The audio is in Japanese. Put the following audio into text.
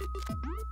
you